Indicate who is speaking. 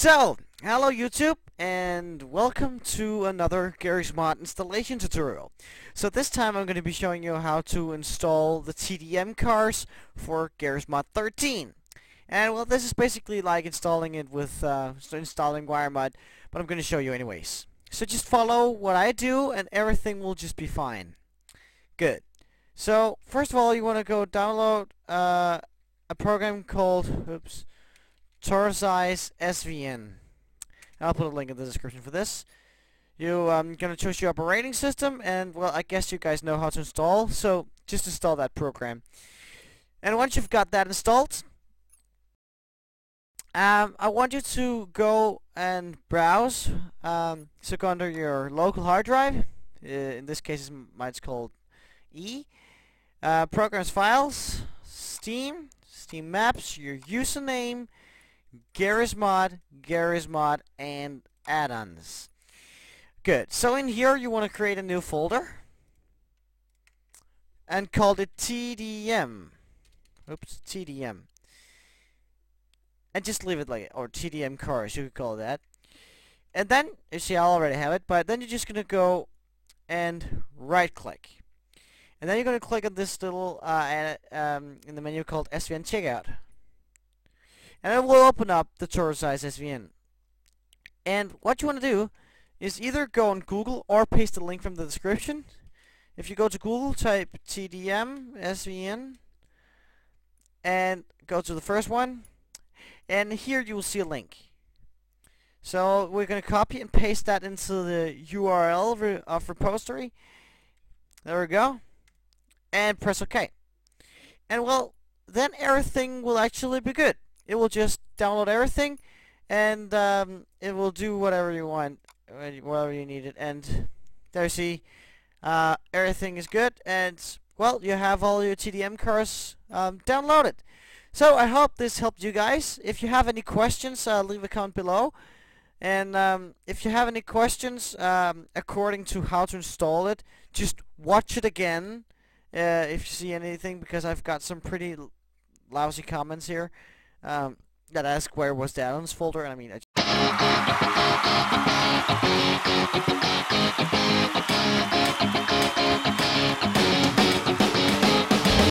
Speaker 1: So, hello YouTube, and welcome to another Garry's Mod installation tutorial. So this time I'm going to be showing you how to install the TDM cars for Garry's Mod 13. And well, this is basically like installing it with, uh, installing Wiremod, but I'm going to show you anyways. So just follow what I do, and everything will just be fine. Good. So, first of all, you want to go download uh, a program called, oops, Tortoise SVN. I'll put a link in the description for this. You're um, going to choose your operating system, and, well, I guess you guys know how to install, so just install that program. And once you've got that installed, um, I want you to go and browse. Um, so go under your local hard drive. Uh, in this case, mine's called E. Uh, programs files, Steam, steamapps, your username, Garry's Mod, Garry's Mod, and add-ons. Good. So in here you want to create a new folder and call it TDM. Oops, TDM. And just leave it like it, or TDM cars, you could call that. And then, you see I already have it, but then you're just going to go and right click. And then you're going to click on this little, uh, um, in the menu called SVN Checkout and it will open up the Tortoise SVN. And what you want to do is either go on Google or paste the link from the description. If you go to Google, type TDM SVN and go to the first one and here you will see a link. So we're going to copy and paste that into the URL of repository. There we go. And press OK. And well, then everything will actually be good it will just download everything and um, it will do whatever you want whatever you need it. And there you see uh, everything is good and well you have all your TDM cars um, downloaded. So I hope this helped you guys. If you have any questions uh, leave a comment below. And um, if you have any questions um, according to how to install it just watch it again uh, if you see anything because I've got some pretty lousy comments here um, that ask where was the add-ons folder, and I mean, I